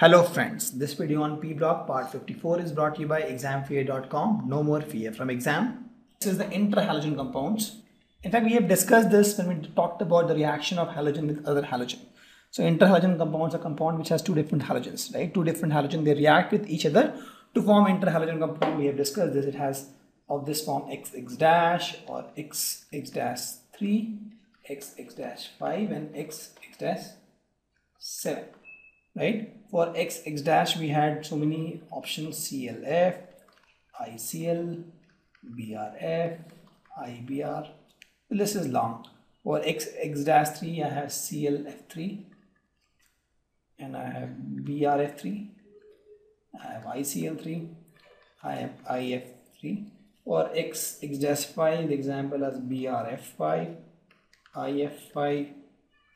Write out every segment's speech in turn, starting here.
Hello friends, this video on P block part 54 is brought to you by examfear.com. No more fear from exam. This is the interhalogen compounds. In fact, we have discussed this when we talked about the reaction of halogen with other halogen. So interhalogen compounds are compound which has two different halogens, right? Two different halogen, they react with each other to form interhalogen compound. We have discussed this. It has of this form XX dash or X X dash 3, X X dash 5 and X X dash 7 right? For x x dash we had so many options clf icl brf ibr the list is long. For x x dash 3 i have clf3 and i have brf3 i have icl3 i have if3 for x x dash 5 the example as brf5 if5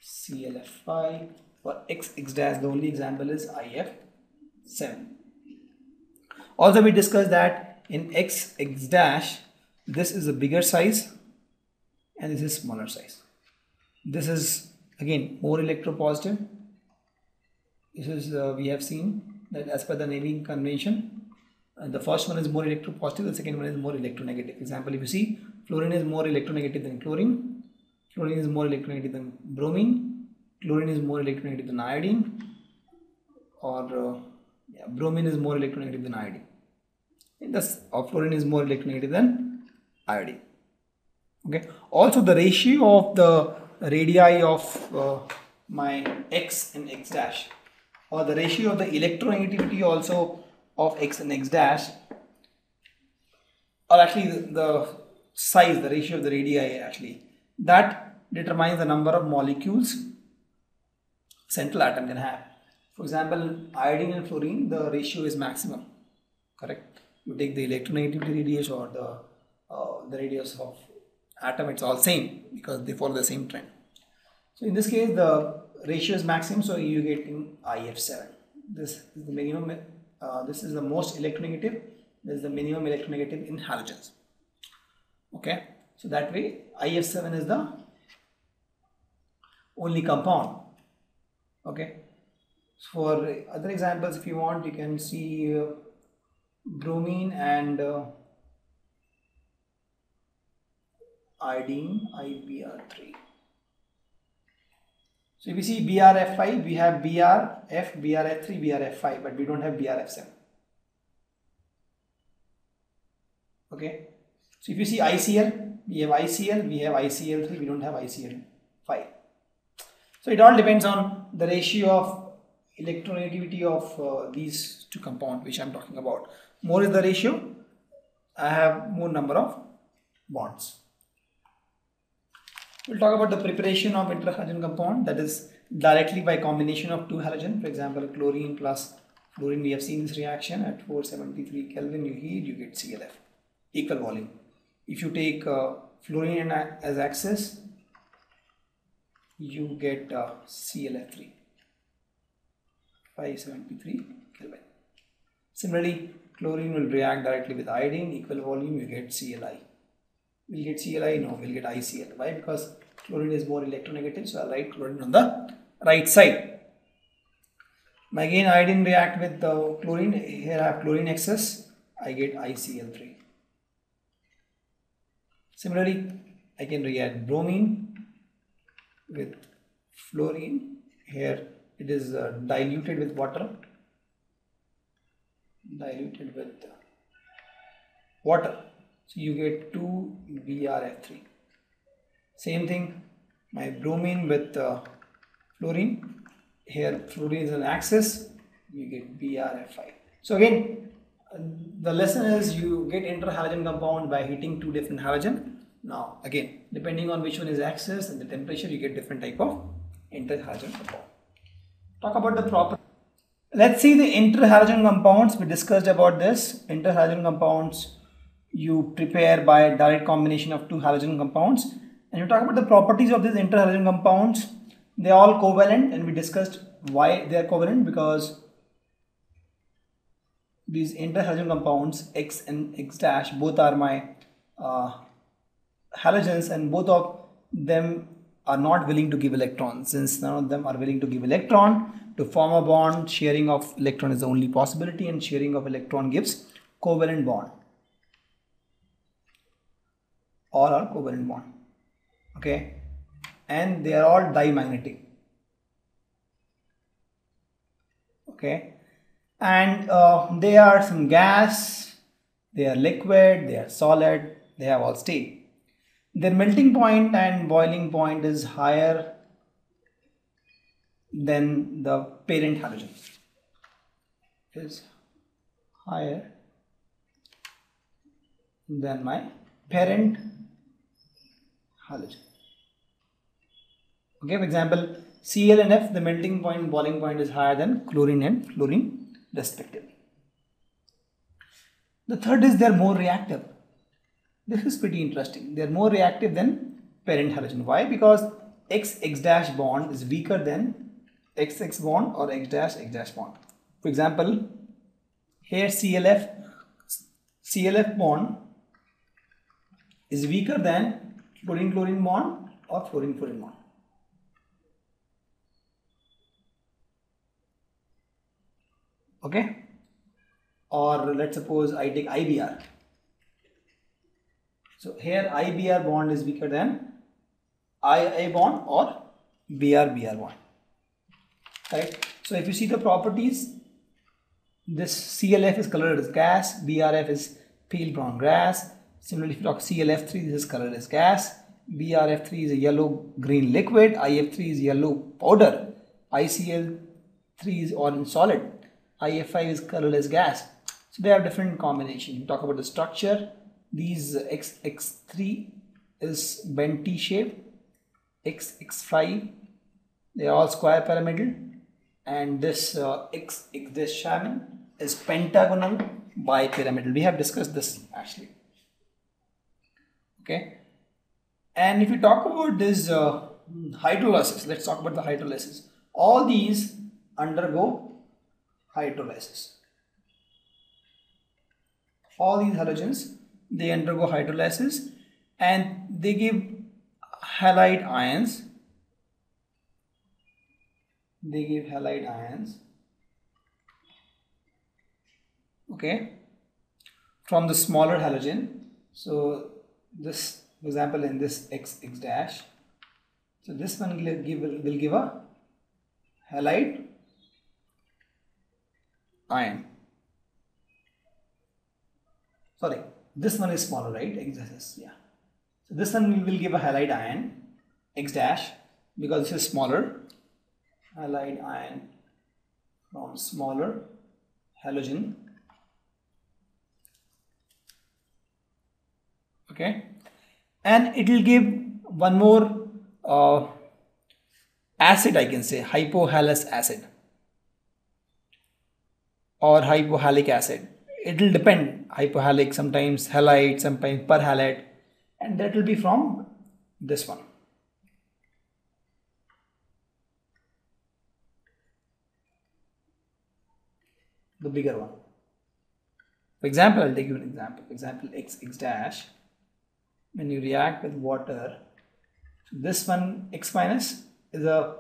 clf5 for x x dash the only example is if7 also we discussed that in x x dash this is a bigger size and this is smaller size. This is again more electropositive. This is uh, we have seen that as per the naming convention uh, the first one is more electropositive the second one is more electronegative. Example if you see fluorine is more electronegative than chlorine. Fluorine is more electronegative than bromine chlorine is more electronegative than iodine or uh, yeah, bromine is more electronegative than iodine. And thus or fluorine is more electronegative than iodine. Okay? Also the ratio of the radii of uh, my x and x dash or the ratio of the electronegativity also of x and x dash or actually the, the size the ratio of the radii actually that determines the number of molecules central atom can have. For example, iodine and fluorine, the ratio is maximum, correct? You take the electronegativity radius or the, uh, the radius of atom, it's all same because they follow the same trend. So in this case, the ratio is maximum, so you get in IF7. This is the minimum, uh, this is the most electronegative, this is the minimum electronegative in halogens. Okay, so that way IF7 is the only compound okay. For other examples if you want you can see uh, bromine and uh, iodine IBR3 so if you see BRF5 we have BRF, BRF3, BRF5 but we don't have BRF7 okay. So if you see ICL we have ICL, we have ICL3, we don't have ICL5 so it all depends on the ratio of electronegativity of uh, these two compounds which I am talking about. More is the ratio, I have more number of bonds. We'll talk about the preparation of interhalogen compound that is directly by combination of two halogen. For example, chlorine plus fluorine. We have seen this reaction at 473 Kelvin. You heat, you get CLF, equal volume. If you take uh, fluorine as axis, you get uh, CLF3 573 Kelvin. Similarly, chlorine will react directly with iodine, equal volume, you get CLI. We'll get CLI? No, we'll get ICL. Why? Because chlorine is more electronegative, so I'll write chlorine on the right side. Again, iodine react with the chlorine. Here I have chlorine excess, I get ICL3. Similarly, I can react bromine with fluorine. Here it is uh, diluted with water. Diluted with uh, water. So you get 2 BRF3 same thing my bromine with uh, fluorine. Here fluorine is an axis. You get BRF5 so again the lesson is you get interhalogen compound by heating two different halogen now again, depending on which one is axis and the temperature, you get different type of interhalogen compound. Talk about the property. Let's see the interhalogen compounds. We discussed about this. Interhalogen compounds you prepare by direct combination of two halogen compounds. And you talk about the properties of these interhalogen compounds. They are all covalent and we discussed why they are covalent because these interhalogen compounds X and X dash both are my uh, halogens and both of them are not willing to give electrons since none of them are willing to give electron to form a bond sharing of electron is the only possibility and sharing of electron gives covalent bond. All are covalent bond okay? And they are all diamagnetic okay? And uh, they are some gas they are liquid they are solid they have all state their melting point and boiling point is higher than the parent halogen. Is higher than my parent halogen. Okay for example Cl and F the melting point boiling point is higher than chlorine and fluorine respectively. The third is they're more reactive this is pretty interesting. They're more reactive than parent halogen. Why? Because X-X dash bond is weaker than X-X bond or X dash X dash bond. For example, here CLF CLF bond is weaker than chlorine chlorine bond or fluorine fluorine bond. Okay? Or let's suppose I take IBR so here IBR bond is weaker than IA bond or BR-BR bond. Right? So if you see the properties, this CLF is colored as gas, BRF is pale brown grass. Similarly, if you talk CLF3, this is colored as gas. BRF3 is a yellow green liquid. IF3 is yellow powder. ICL3 is orange solid. IF5 is colored as gas. So they have different combinations. You talk about the structure, these x x3 is bent T shape x x5 they are all square pyramidal. And this uh, x, x this shaman is pentagonal bipyramidal. We have discussed this actually. Okay. And if we talk about this uh, hydrolysis let's talk about the hydrolysis. All these undergo hydrolysis. All these halogens they undergo hydrolysis and they give halide ions. They give halide ions. Okay. From the smaller halogen. So this example in this x x dash. So this one will give will give a halide ion. Sorry this one is smaller, right? X is, yeah. So this one will give a halide ion, X dash, because this is smaller. Halide ion from smaller halogen. Okay. And it will give one more uh, acid, I can say, hypohalous acid or hypohalic acid it will depend. Hypohalic sometimes halide sometimes perhalate and that will be from this one. The bigger one. For example i'll take you an example. Example x x dash. When you react with water this one x minus is a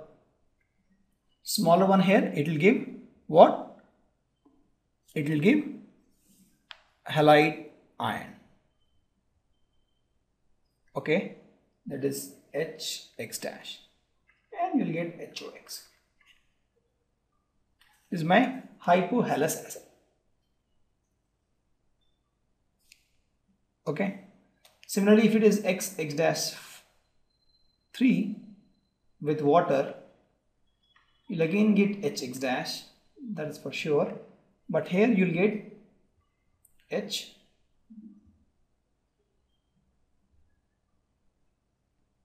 smaller one here. It will give what? It will give halide ion. Okay? That is HX dash. And you'll get HOX this is my hypohalous acid. Okay? Similarly if it is X X dash 3 with water you'll again get HX dash. That is for sure. But here you'll get H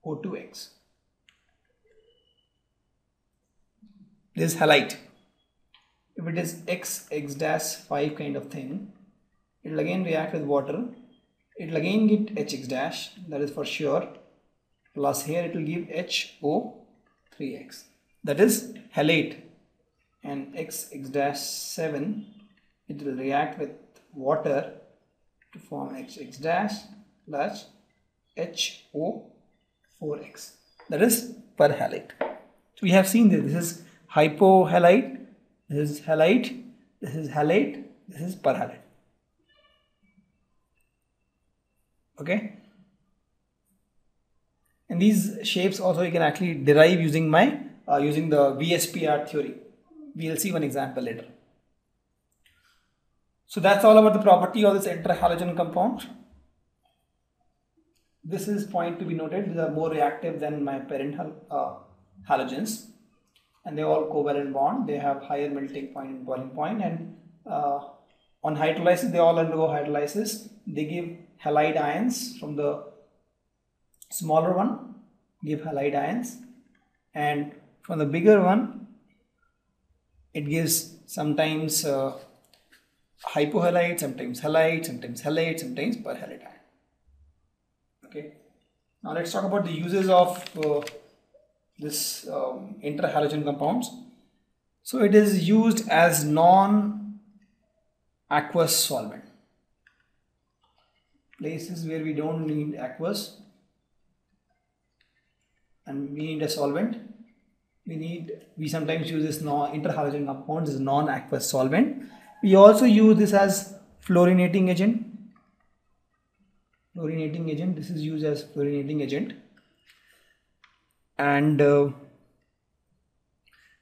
O2X. This is halite. If it is X, X dash 5 kind of thing, it will again react with water. It will again get HX dash, that is for sure. Plus here it will give HO3X. That is halate. And X, X dash 7, it will react with water to form XX dash plus HO4X that is perhalate. So we have seen that this is hypohalite, this is halite, this is halate, this is perhalate. Okay. And these shapes also you can actually derive using my uh, using the VSEPR theory. We'll see one example later. So that's all about the property of this interhalogen compound. This is point to be noted. These are more reactive than my parent uh, halogens and they all covalent bond. They have higher melting point and boiling point and uh, on hydrolysis they all undergo hydrolysis. They give halide ions from the smaller one give halide ions and from the bigger one it gives sometimes uh, hypohalite, sometimes halite, sometimes halate, sometimes perhalate ion. Okay. Now let's talk about the uses of uh, this um, interhalogen compounds. So it is used as non-aqueous solvent. Places where we don't need aqueous and we need a solvent. We need we sometimes use this non interhalogen compounds as non-aqueous solvent. We also use this as fluorinating agent. Fluorinating agent. This is used as fluorinating agent and uh,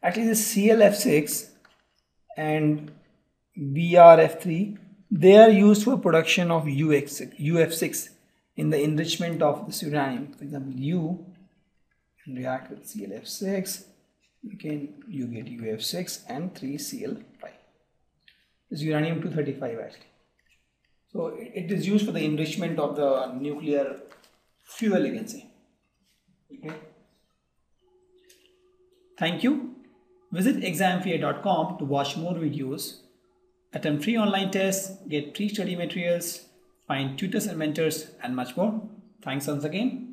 actually the ClF6 and BRF3 they are used for production of UX, UF6 in the enrichment of this uranium for example U can react with ClF6 you can you get UF6 and 3Cl5 this uranium 235 actually so it is used for the enrichment of the nuclear fuel you can say okay Thank you. Visit examfear.com to watch more videos, attempt free online tests, get free study materials, find tutors and mentors, and much more. Thanks once again.